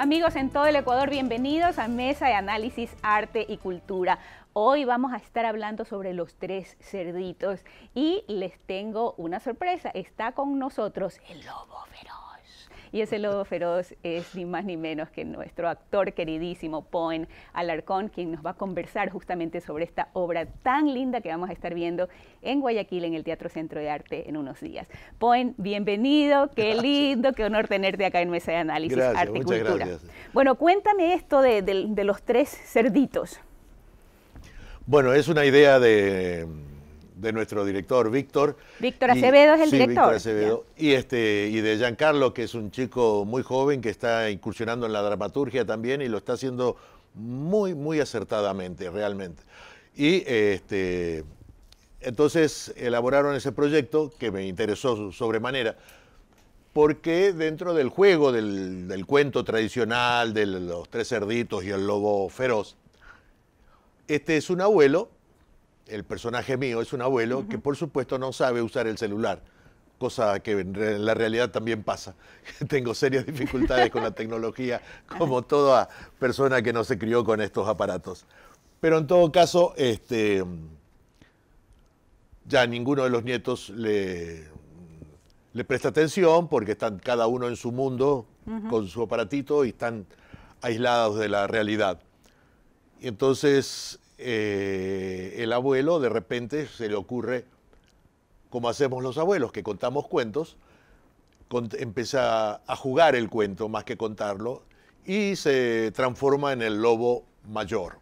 Amigos en todo el Ecuador, bienvenidos a Mesa de Análisis Arte y Cultura. Hoy vamos a estar hablando sobre los tres cerditos y les tengo una sorpresa. Está con nosotros el lobo feroz. Y ese lobo feroz es ni más ni menos que nuestro actor queridísimo Poen Alarcón, quien nos va a conversar justamente sobre esta obra tan linda que vamos a estar viendo en Guayaquil, en el Teatro Centro de Arte, en unos días. Poen, bienvenido, qué lindo, qué honor tenerte acá en Mesa de Análisis Arte y Cultura. Gracias. Bueno, cuéntame esto de, de los tres cerditos. Bueno, es una idea de de nuestro director Víctor. Víctor Acevedo es el sí, director. Víctor Acevedo. Y, este, y de Giancarlo, que es un chico muy joven que está incursionando en la dramaturgia también y lo está haciendo muy, muy acertadamente, realmente. Y este, entonces elaboraron ese proyecto que me interesó sobremanera, porque dentro del juego del, del cuento tradicional de los tres cerditos y el lobo feroz, este es un abuelo el personaje mío es un abuelo que por supuesto no sabe usar el celular, cosa que en la realidad también pasa. Tengo serias dificultades con la tecnología, como toda persona que no se crió con estos aparatos. Pero en todo caso, este, ya ninguno de los nietos le, le presta atención porque están cada uno en su mundo con su aparatito y están aislados de la realidad. Y entonces eh, el abuelo de repente se le ocurre, como hacemos los abuelos, que contamos cuentos, empieza a jugar el cuento más que contarlo y se transforma en el lobo mayor.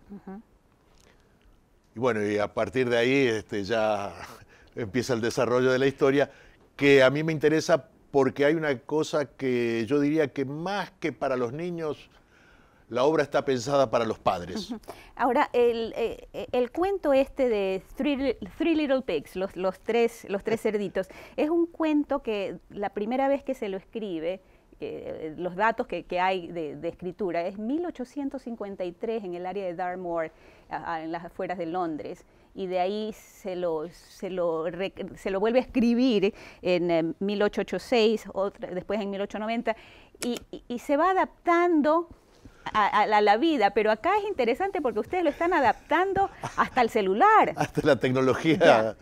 Y bueno, y a partir de ahí este, ya empieza el desarrollo de la historia, que a mí me interesa porque hay una cosa que yo diría que más que para los niños, la obra está pensada para los padres. Ahora, el, eh, el cuento este de Three, Little Pigs, los, los, tres, los tres cerditos, es un cuento que la primera vez que se lo escribe, eh, los datos que, que hay de, escritura, es 1853 en el área de Dartmoor, en las afueras de Londres y de ahí se lo, se lo, se lo vuelve a escribir en 1886, eh, otra, después en 1890, y, y, y se va adaptando a, la vida, pero acá es interesante porque ustedes lo están adaptando hasta el celular. Hasta la tecnología.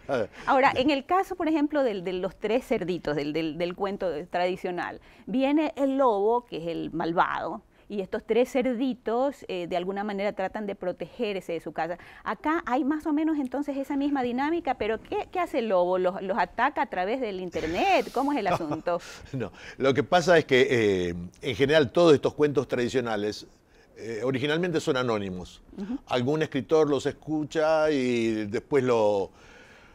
Ahora, en el caso, por ejemplo, de los tres cerditos, del, del, cuento tradicional, viene el lobo, que es el malvado, y estos tres cerditos eh, de alguna manera tratan de protegerse de su casa. Acá hay más o menos entonces esa misma dinámica, pero ¿qué, hace el lobo? ¿Los, ataca a través del internet? ¿Cómo es el asunto? No, lo que pasa es que eh, en general todos estos cuentos tradicionales eh, originalmente son anónimos. Algún escritor los escucha y después lo,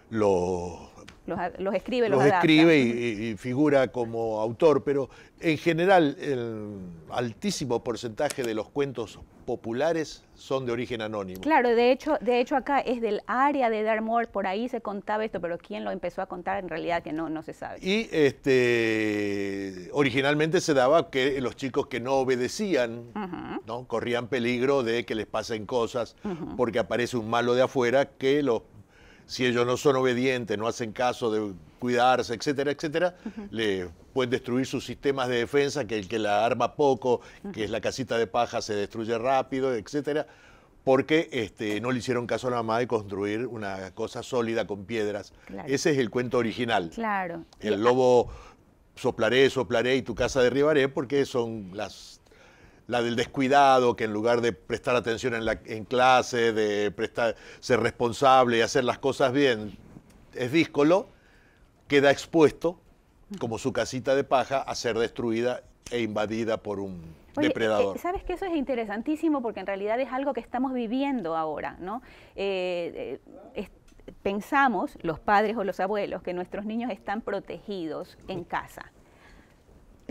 lo los, escribe, los, escribe y, figura como autor, pero en general el altísimo porcentaje de los cuentos populares son de origen anónimo. Claro, de hecho, de hecho acá es del área de Dartmoor, por ahí se contaba esto, pero quién lo empezó a contar en realidad que no, no se sabe. Y este originalmente se daba que los chicos que no obedecían, ¿no? corrían peligro de que les pasen cosas porque aparece un malo de afuera que los si ellos no son obedientes, no hacen caso de cuidarse, etcétera, etcétera, le pueden destruir sus sistemas de defensa, que el que la arma poco, que es la casita de paja, se destruye rápido, etcétera, porque este, no le hicieron caso a la mamá de construir una cosa sólida con piedras. Ese es el cuento original. Claro. El lobo soplaré, soplaré y tu casa derribaré, porque son las la del descuidado, que en lugar de prestar atención en, la, en clase, de prestar, ser responsable y hacer las cosas bien, es díscolo, queda expuesto, como su casita de paja, a ser destruida e invadida por un depredador. Eh, Sabes que eso es interesantísimo porque en realidad es algo que estamos viviendo ahora, ¿no? Eh, eh, pensamos, los padres o los abuelos, que nuestros niños están protegidos en casa,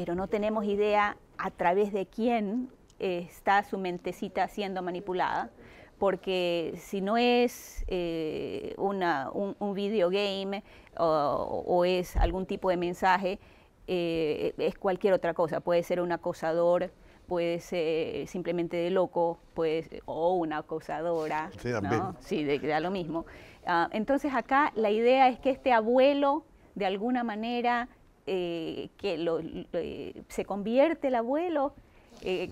pero no tenemos idea a través de quién está su mentecita siendo manipulada, porque si no es eh, una, un, un videogame o, es algún tipo de mensaje, eh, es cualquier otra cosa, puede ser un acosador, puede ser simplemente de loco, puede o una acosadora, sí, ¿no? sí da lo mismo. Ah, entonces acá la idea es que este abuelo, de alguna manera, eh, que lo, se convierte el abuelo Eh,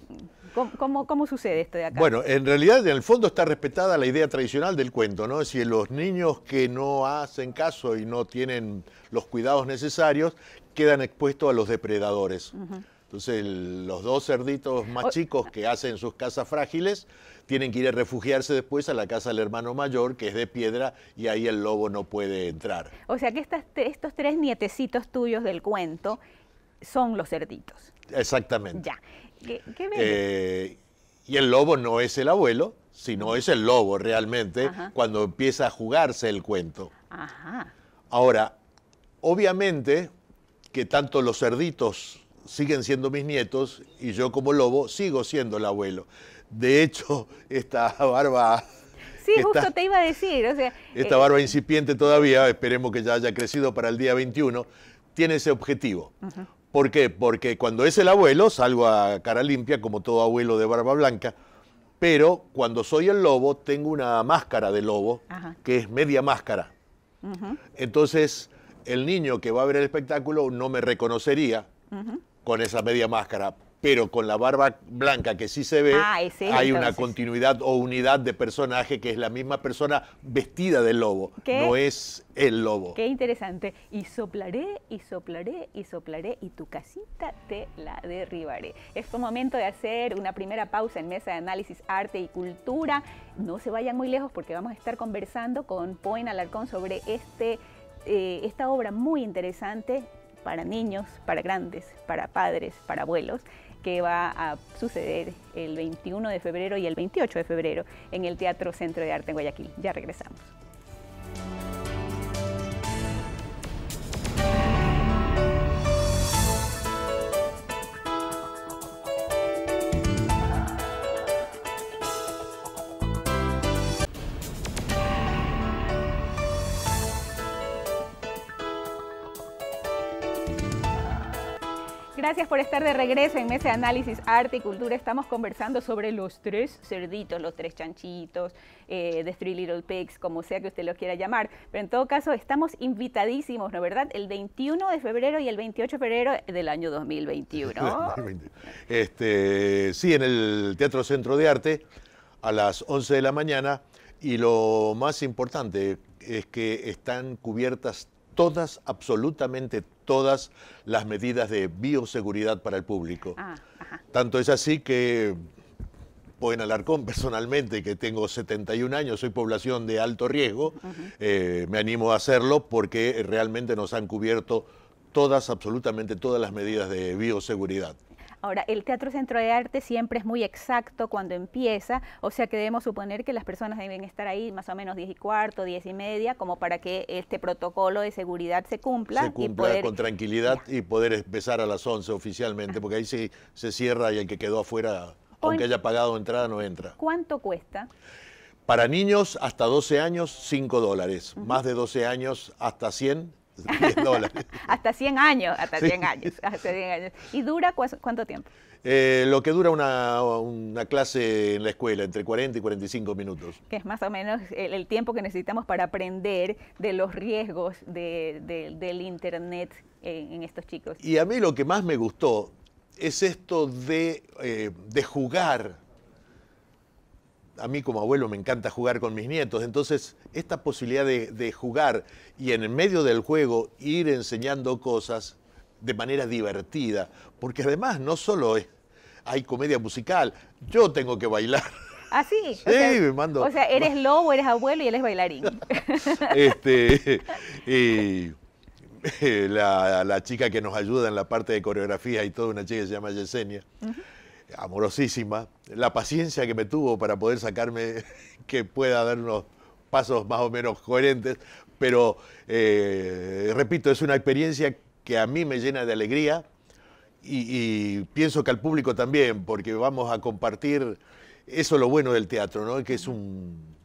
¿cómo, cómo, sucede esto de acá? Bueno, en realidad en el fondo está respetada la idea tradicional del cuento, ¿no? Decir, los niños que no hacen caso y no tienen los cuidados necesarios quedan expuestos a los depredadores. Entonces los dos cerditos más chicos que hacen sus casas frágiles tienen que ir a refugiarse después a la casa del hermano mayor, que es de piedra, y ahí el lobo no puede entrar. O sea que estos tres nietecitos tuyos del cuento son los cerditos. Exactamente. Ya. ¿Qué, eh, y el lobo no es el abuelo, sino es el lobo realmente cuando empieza a jugarse el cuento. Ajá. Ahora, obviamente que tanto los cerditos siguen siendo mis nietos y yo como lobo sigo siendo el abuelo. De hecho, esta barba... Sí, justo te iba a decir. esta eh, barba incipiente todavía, esperemos que ya haya crecido para el día 21, tiene ese objetivo. ¿Por qué? Porque cuando es el abuelo salgo a cara limpia, como todo abuelo de barba blanca, pero cuando soy el lobo tengo una máscara de lobo, que es media máscara. Entonces, el niño que va a ver el espectáculo no me reconocería, con esa media máscara, pero con la barba blanca que sí se ve, ah, hay una continuidad o unidad de personaje que es la misma persona vestida de lobo, no es el lobo. Qué interesante. Y soplaré, y soplaré, y soplaré, y tu casita te la derribaré. Es momento de hacer una primera pausa en Mesa de Análisis Arte y Cultura. No se vayan muy lejos porque vamos a estar conversando con Poen Alarcón sobre este, eh, esta obra muy interesante para niños, para grandes, para padres, para abuelos, que va a suceder el 21 de febrero y el 28 de febrero en el Teatro Centro de Arte en Guayaquil. Ya regresamos. Gracias por estar de regreso en Mesa de Análisis Arte y Cultura. Estamos conversando sobre los tres cerditos, los tres chanchitos, eh, The Three Little Pigs, como sea que usted lo quiera llamar. Pero en todo caso, estamos invitadísimos, ¿no verdad? El 21 de febrero y el 28 de febrero del año 2021. este, sí, en el Teatro Centro de Arte a las 11 de la mañana. Y lo más importante es que están cubiertas todas, absolutamente todas las medidas de bioseguridad para el público. Ah, Tanto es así que en Alarcón, personalmente, que tengo 71 años, soy población de alto riesgo, eh, me animo a hacerlo porque realmente nos han cubierto todas, absolutamente todas las medidas de bioseguridad. Ahora, el Teatro Centro de Arte siempre es muy exacto cuando empieza, o sea que debemos suponer que las personas deben estar ahí más o menos 10 y cuarto, 10 y media, como para que este protocolo de seguridad se cumpla. Se cumpla con tranquilidad y poder empezar a las 11 oficialmente, porque ahí sí se cierra y el que quedó afuera, aunque haya pagado entrada, no entra. ¿Cuánto cuesta? Para niños hasta 12 años, 5 dólares. Más de 12 años, hasta 100, hasta 100 años, hasta 100 años, ¿Y dura cuánto tiempo? Eh, lo que dura una, clase en la escuela, entre 40 y 45 minutos. Que es más o menos el, tiempo que necesitamos para aprender de los riesgos del Internet en, estos chicos. Y a mí lo que más me gustó es esto de, eh, de jugar a mí como abuelo me encanta jugar con mis nietos, entonces esta posibilidad de, jugar y en el medio del juego ir enseñando cosas de manera divertida, porque además no solo hay comedia musical, yo tengo que bailar. ¿Ah, sí? sí, me mando. O sea, eres lobo, eres abuelo y él es bailarín. este, y, la, chica que nos ayuda en la parte de coreografía y todo, una chica que se llama Yesenia amorosísima, la paciencia que me tuvo para poder sacarme que pueda dar unos pasos más o menos coherentes, pero eh, repito, es una experiencia que a mí me llena de alegría y, pienso que al público también, porque vamos a compartir eso lo bueno del teatro, ¿no? que es un,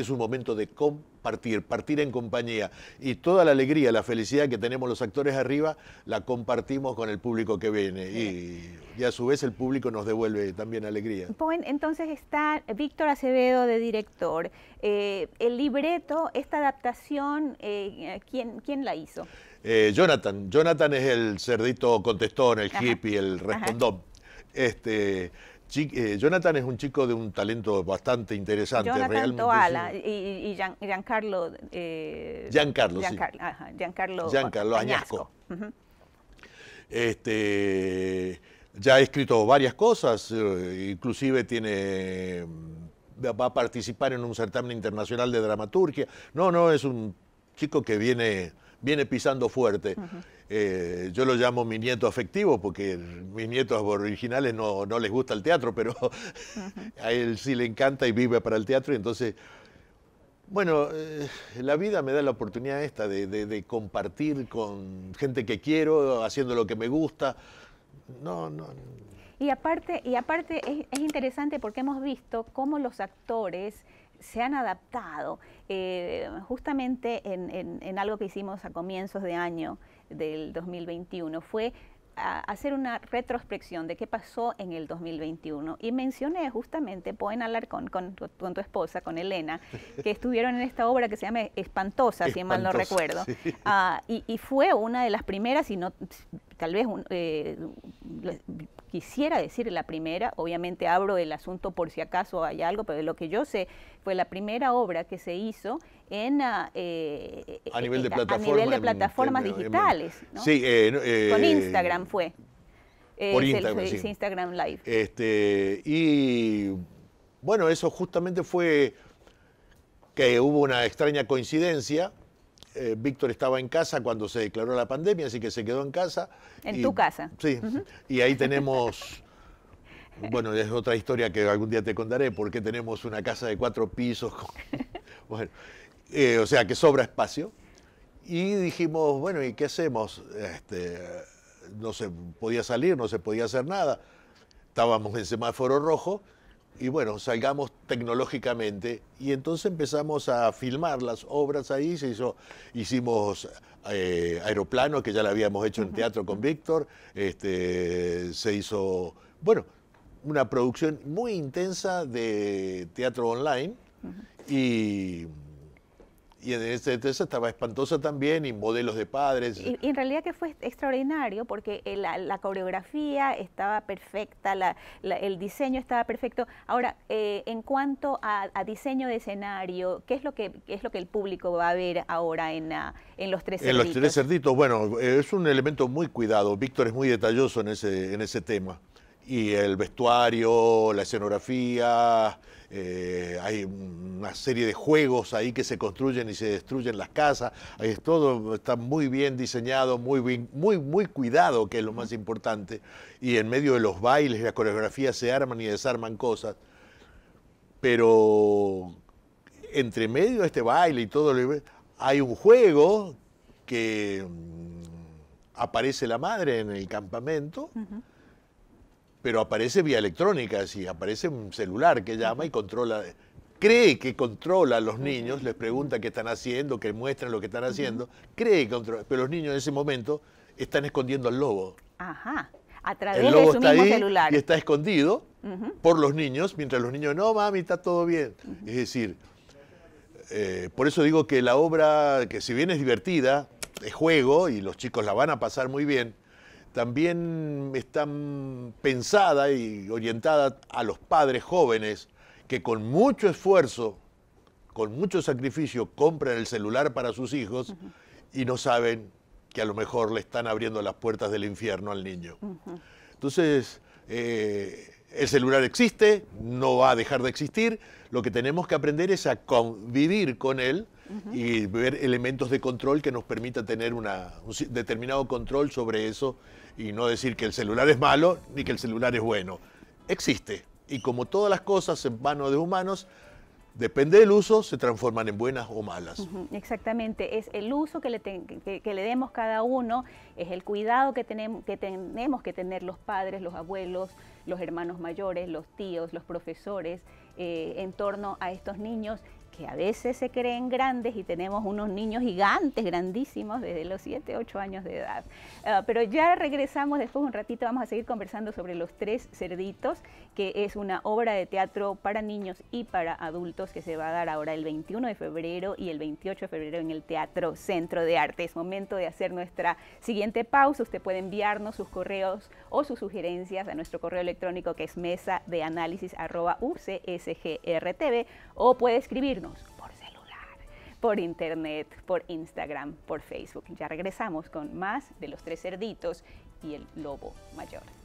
es un momento de compartir, partir en compañía. Y toda la alegría, la felicidad que tenemos los actores arriba, la compartimos con el público que viene. Y, a su vez el público nos devuelve también alegría. Entonces está Víctor Acevedo de director. Eh, el libreto, esta adaptación, eh, ¿quién, ¿quién la hizo? Eh, Jonathan. Jonathan es el cerdito contestón, el hippie, el respondón. Este, Jonathan es un chico de un talento bastante interesante. Jonathan realmente Toala y, Giancarlo. Eh, Giancarlo, Giancarlo, sí. Giancarlo, Giancarlo Añasco. este, ya ha escrito varias cosas, eh, inclusive tiene va a participar en un certamen internacional de dramaturgia. No, no, es un chico que viene, viene pisando fuerte. Eh, yo lo llamo mi nieto afectivo porque mis nietos originales no, les gusta el teatro, pero a él sí le encanta y vive para el teatro. Y entonces, bueno, eh, la vida me da la oportunidad esta de, compartir con gente que quiero, haciendo lo que me gusta. No, no. Y aparte, y aparte es interesante porque hemos visto cómo los actores se han adaptado eh, justamente en, algo que hicimos a comienzos de año del 2021, fue hacer una retrospección de qué pasó en el 2021. Y mencioné justamente, pueden hablar con, con, tu esposa, con Elena, que estuvieron en esta obra que se llama Espantosa, si mal no recuerdo. Ah, y, fue una de las primeras, y no, tal vez eh, quisiera decir la primera, obviamente abro el asunto por si acaso hay algo, pero de lo que yo sé fue la primera obra que se hizo en, ah, eh, a, nivel de, plataformas digitales. Sí, eh, con Instagram fue. por Instagram, Instagram Live. Este, y bueno, eso justamente fue que hubo una extraña coincidencia eh, Víctor estaba en casa cuando se declaró la pandemia, así que se quedó en casa. En tu casa. Sí, y ahí tenemos, bueno, es otra historia que algún día te contaré, porque tenemos una casa de cuatro pisos, bueno, eh, o sea que sobra espacio. Y dijimos, bueno, ¿y qué hacemos? Este, no se podía salir, no se podía hacer nada. Estábamos en semáforo rojo y bueno, salgamos tecnológicamente. Y entonces empezamos a filmar las obras ahí, se hizo, hicimos eh, Aeroplano, que ya lo habíamos hecho en teatro con Víctor, este, se hizo, bueno, una producción muy intensa de teatro online y y en ese entonces estaba espantosa también y modelos de padres. Y, en realidad que fue extraordinario porque la, coreografía estaba perfecta, el diseño estaba perfecto. Ahora, eh, en cuanto a, diseño de escenario, ¿qué es lo que es lo que el público va a ver ahora en, en los tres cerditos? En los tres cerditos, bueno, es un elemento muy cuidado. Víctor es muy detalloso en ese, en ese tema y el vestuario, la escenografía, eh, hay una serie de juegos ahí que se construyen y se destruyen las casas, ahí es todo está muy bien diseñado, muy, bien, muy, muy cuidado, que es lo más importante, y en medio de los bailes y la coreografía se arman y desarman cosas, pero entre medio de este baile y todo, hay un juego que mm, aparece la madre en el campamento, pero aparece vía electrónica, así, aparece un celular que llama y controla, cree que controla a los niños, les pregunta qué están haciendo, que muestran lo que están haciendo, cree que controla, pero los niños en ese momento están escondiendo al lobo. Ajá, a través de su mismo celular. Y está escondido por los niños, mientras los niños, no, mami, está todo bien. Es decir, eh, por eso digo que la obra, que si bien es divertida, es juego y los chicos la van a pasar muy bien, también está pensada y orientada a los padres jóvenes que con mucho esfuerzo, con mucho sacrificio, compran el celular para sus hijos y no saben que a lo mejor le están abriendo las puertas del infierno al niño. Entonces, eh, el celular existe, no va a dejar de existir, lo que tenemos que aprender es a convivir con él y ver elementos de control que nos permita tener un determinado control sobre eso y no decir que el celular es malo ni que el celular es bueno. Existe. Y como todas las cosas en manos de humanos, depende del uso, se transforman en buenas o malas. exactamente, es el uso que le, que, le, demos cada uno, es el cuidado que tenemos, que tenemos que tener los padres, los abuelos, los hermanos mayores, los tíos, los profesores, eh, en torno a estos niños que a veces se creen grandes y tenemos unos niños gigantes, grandísimos, desde los 7, 8 años de edad. Ah, pero ya regresamos, después un ratito vamos a seguir conversando sobre Los Tres Cerditos, que es una obra de teatro para niños y para adultos que se va a dar ahora el 21 de febrero y el 28 de febrero en el Teatro Centro de Arte. Es momento de hacer nuestra siguiente pausa. Usted puede enviarnos sus correos o sus sugerencias a nuestro correo electrónico que es mesa de análisis o puede escribirnos por celular, por internet, por Instagram, por Facebook. Ya regresamos con más de los tres cerditos y el lobo mayor.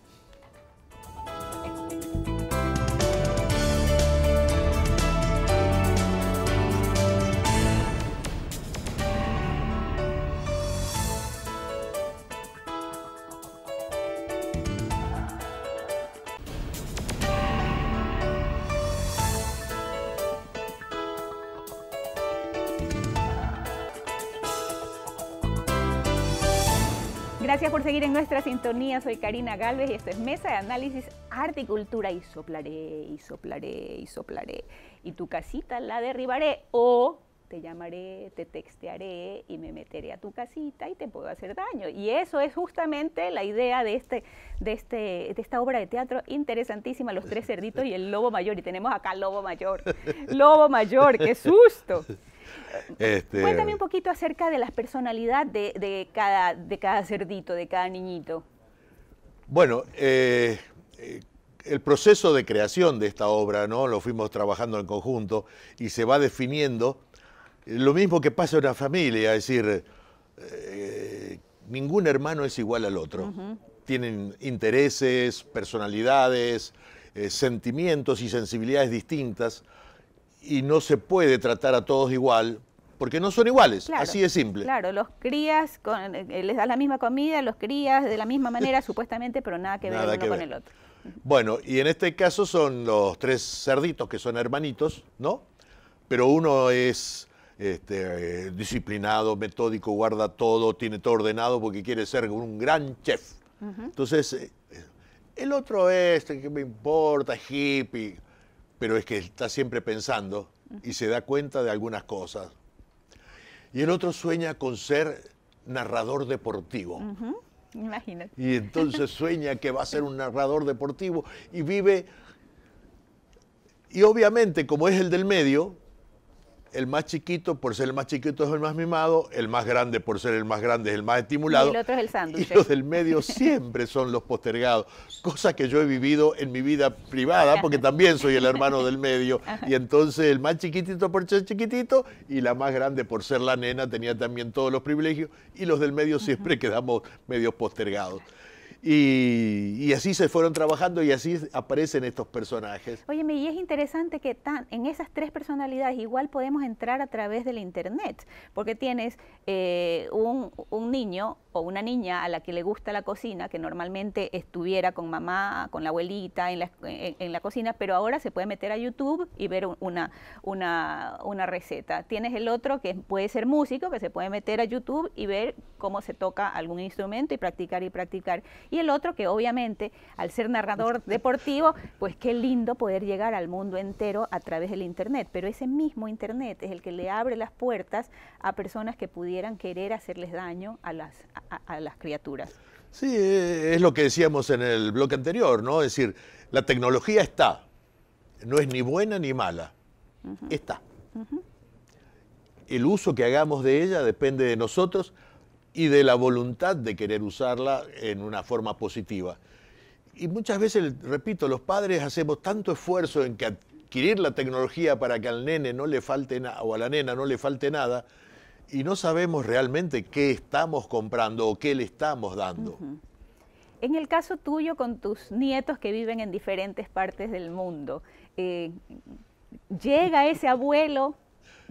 Gracias por seguir en nuestra sintonía. Soy Karina Galvez y esto es Mesa de Análisis Arte y Cultura. Y soplaré, y soplaré, y soplaré. Y tu casita la derribaré. O te llamaré, te textearé y me meteré a tu casita y te puedo hacer daño. Y eso es justamente la idea de, este, de, este, de esta obra de teatro interesantísima, Los Tres Cerditos y el Lobo Mayor. Y tenemos acá Lobo Mayor. Lobo Mayor, qué susto. Este, Cuéntame un poquito acerca de la personalidad de, cada, de cada cerdito, de cada niñito. Bueno, eh, eh, el proceso de creación de esta obra, ¿no? Lo fuimos trabajando en conjunto y se va definiendo lo mismo que pasa en una familia, es decir, eh, ningún hermano es igual al otro. Tienen intereses, personalidades, sentimientos y sensibilidades distintas y no se puede tratar a todos igual porque no son iguales, así de simple. Claro, los crías, eh, les da la misma comida, los crías de la misma manera supuestamente, pero nada que ver uno con el otro. Bueno, y en este caso son los tres cerditos que son hermanitos, ¿no? Pero uno es este, disciplinado, metódico, guarda todo, tiene todo ordenado porque quiere ser un gran chef. Entonces, eh, el otro es, que me importa? Hippie pero es que está siempre pensando y se da cuenta de algunas cosas. Y el otro sueña con ser narrador deportivo. Imagínate. Y entonces sueña que va a ser un narrador deportivo y vive. Y obviamente, como es el del medio, el más chiquito por ser el más chiquito es el más mimado, el más grande por ser el más grande es el más estimulado. Y el otro es el sándwich. Y los del medio siempre son los postergados, cosa que yo he vivido en mi vida privada, porque también soy el hermano del medio. Y entonces el más chiquitito por ser chiquitito y la más grande por ser la nena tenía también todos los privilegios y los del medio siempre quedamos medios postergados. Y, así se fueron trabajando y así aparecen estos personajes. Oye, y es interesante que tan, en esas tres personalidades igual podemos entrar a través del Internet, porque tienes eh, un, un, niño o una niña a la que le gusta la cocina, que normalmente estuviera con mamá, con la abuelita en la, en, la cocina, pero ahora se puede meter a YouTube y ver una, una, una, receta. Tienes el otro que puede ser músico, que se puede meter a YouTube y ver cómo se toca algún instrumento y practicar y practicar. Y el otro que obviamente, al ser narrador deportivo, pues qué lindo poder llegar al mundo entero a través del Internet, pero ese mismo Internet es el que le abre las puertas a personas que pudieran querer hacerles daño a las a, las criaturas. Sí, es lo que decíamos en el bloque anterior, ¿no? Es decir, la tecnología está, no es ni buena ni mala, está. El uso que hagamos de ella depende de nosotros y de la voluntad de querer usarla en una forma positiva. Y muchas veces, repito, los padres hacemos tanto esfuerzo en adquirir la tecnología para que al nene no le falte o a la nena no le falte nada, y no sabemos realmente qué estamos comprando o qué le estamos dando. En el caso tuyo con tus nietos que viven en diferentes partes del mundo, eh, llega ese abuelo,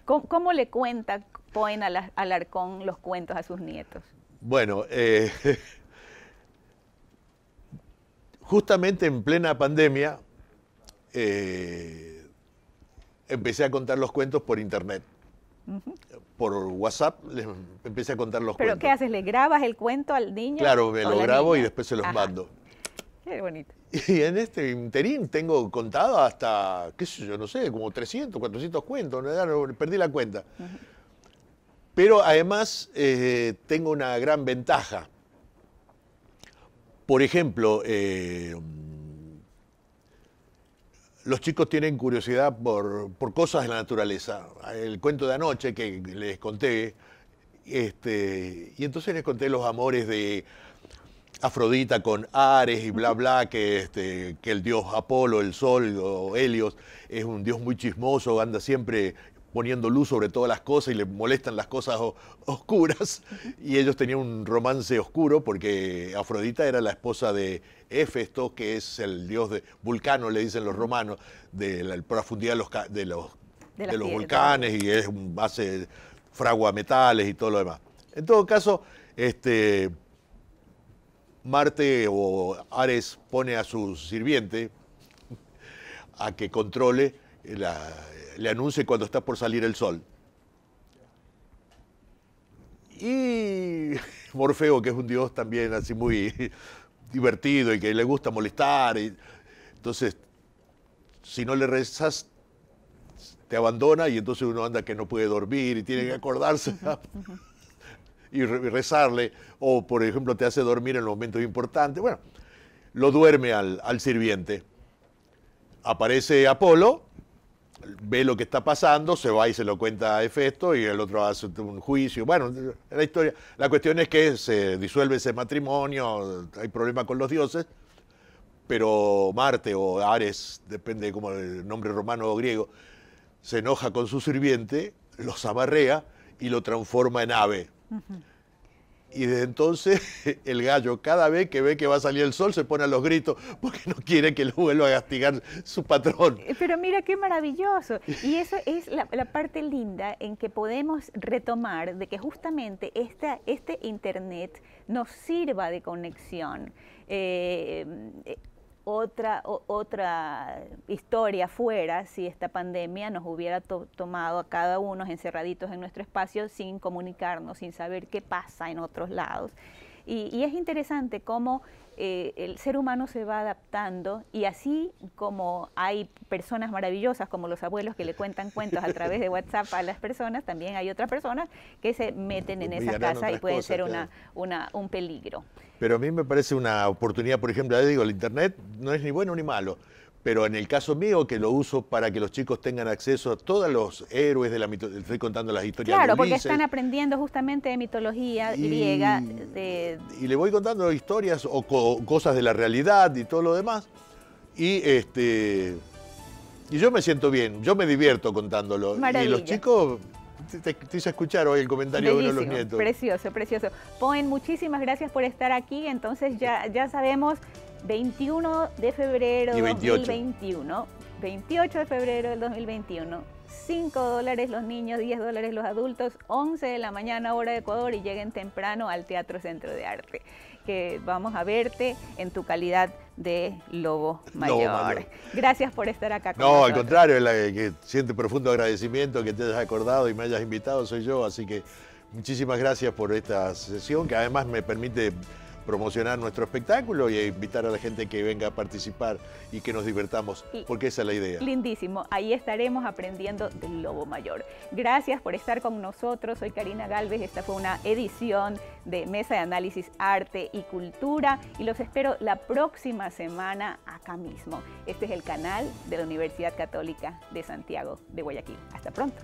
¿cómo, le cuenta Poen Alarcón los cuentos a sus nietos? Bueno, eh, justamente en plena pandemia eh, empecé a contar los cuentos por internet por WhatsApp les empecé a contar los cuentos. ¿Pero qué haces? ¿Le grabas el cuento al niño? Claro, me lo grabo y después se los mando. Qué bonito. Y en este interín tengo contado hasta, qué sé yo, no sé, como 300, 400 cuentos, perdí la cuenta. Pero además eh, tengo una gran ventaja. Por ejemplo, eh, los chicos tienen curiosidad por, cosas de la naturaleza. El cuento de anoche que les conté, este, y entonces les conté los amores de Afrodita con Ares y bla bla, que, este, que el dios Apolo, el sol o Helios, es un dios muy chismoso, anda siempre poniendo luz sobre todas las cosas y le molestan las cosas oscuras. Y ellos tenían un romance oscuro porque Afrodita era la esposa de Éfesto, que es el dios de Vulcano, le dicen los romanos, de la profundidad de los, de los, volcanes y es un base fragua metales y todo lo demás. En todo caso, este, Marte o Ares pone a su sirviente a que controle le anuncie cuando está por salir el sol. Y Morfeo, que es un dios también así muy divertido y que le gusta molestar, y, entonces, si no le rezas, te abandona y entonces uno anda que no puede dormir y tiene que acordarse y rezarle, o por ejemplo te hace dormir en los momentos importantes. Bueno, lo duerme al, al sirviente. Aparece Apolo ve lo que está pasando, se va y se lo cuenta a Hefesto y el otro hace un juicio. Bueno, la historia, la cuestión es que se disuelve ese matrimonio, hay problema con los dioses, pero Marte o Ares, depende como el nombre romano o griego, se enoja con su sirviente, lo amarrea y lo transforma en ave. Y desde entonces el gallo, cada vez que ve que va a salir el sol, se pone a los gritos porque no quiere que lo vuelva a castigar su patrón. Eh, pero mira qué maravilloso. Y eso es la, parte linda en que podemos retomar de que justamente esta, este Internet nos sirva de conexión. Eh, otra, otra historia fuera si esta pandemia nos hubiera tomado a cada uno encerraditos en nuestro espacio sin comunicarnos, sin saber qué pasa en otros lados. Y, es interesante cómo eh, el ser humano se va adaptando y así como hay personas maravillosas como los abuelos que le cuentan cuentos a través de WhatsApp a las personas, también hay otras personas que se meten en esa casa y puede ser una, una, un peligro. Pero a mí me parece una oportunidad, por ejemplo, ya digo, el Internet no es ni bueno ni malo pero en el caso mío, que lo uso para que los chicos tengan acceso a todos los héroes de la mitología, estoy contando las historias Claro, porque están aprendiendo justamente de mitología griega. Y le voy contando historias o cosas de la realidad y todo lo demás. Y este y yo me siento bien, yo me divierto contándolo. Y los chicos te, hice escuchar hoy el comentario de uno de los nietos. Precioso, precioso. Poen, muchísimas gracias por estar aquí. Entonces ya, ya sabemos 21 de febrero del 2021. 28 de febrero del 2021. 5 dólares los niños, 10 dólares los adultos, 11 de la mañana hora de Ecuador y lleguen temprano al Teatro Centro de Arte. Que vamos a verte en tu calidad de lobo mayor. Gracias por estar acá con No, al contrario, la que siente profundo agradecimiento que te hayas acordado y me hayas invitado, soy yo, así que muchísimas gracias por esta sesión que además me permite promocionar nuestro espectáculo y invitar a la gente que venga a participar y que nos divertamos, porque esa es la idea. Lindísimo, ahí estaremos aprendiendo del lobo mayor. Gracias por estar con nosotros, soy Karina Galvez, esta fue una edición de Mesa de Análisis Arte y Cultura y los espero la próxima semana acá mismo. Este es el canal de la Universidad Católica de Santiago de Guayaquil. Hasta pronto.